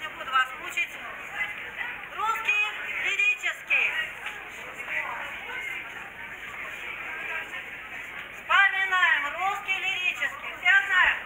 Не буду вас мучить русский лирический.